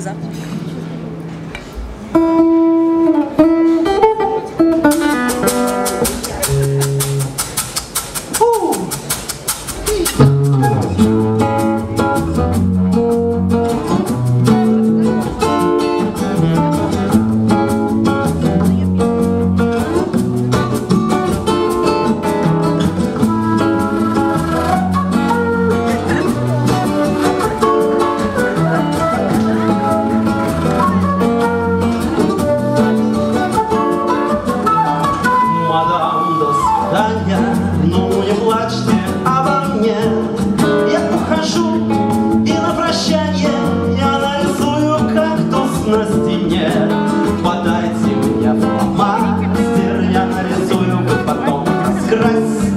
завтра. Свидания, ну не плачьте обо мне. Я ухожу, и на прощание я нарисую кактус на стене. Подайте мне фломастер, я нарисую, вы потом раскрасьте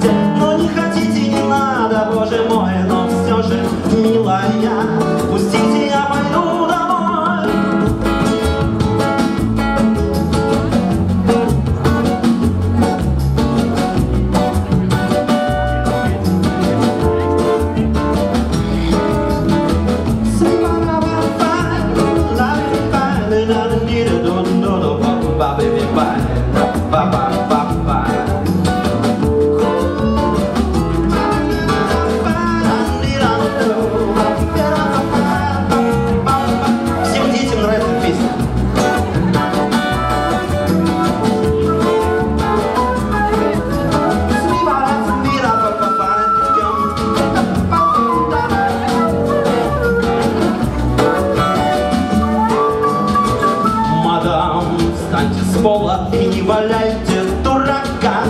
пола и не валяйте дурака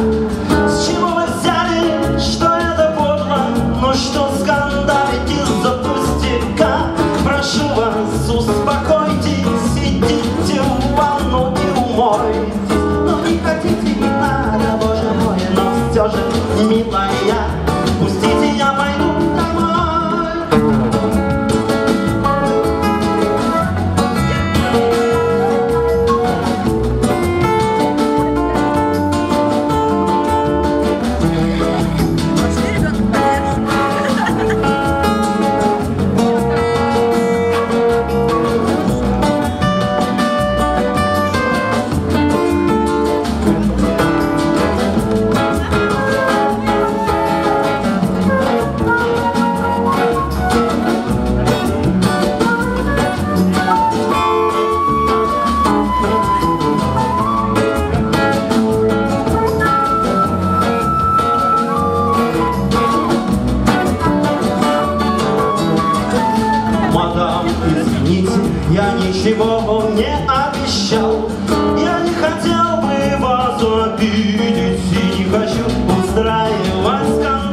С чего вы взяли, что это подло? Ну что скандалить из-за пустяка? Прошу вас, успокойтесь, идите в ванну и умойтесь Ну не хотите, не надо, боже мой, но все же, милая ничего не обещал. Я не хотел бы вас обидеть И не хочу устраивать скандал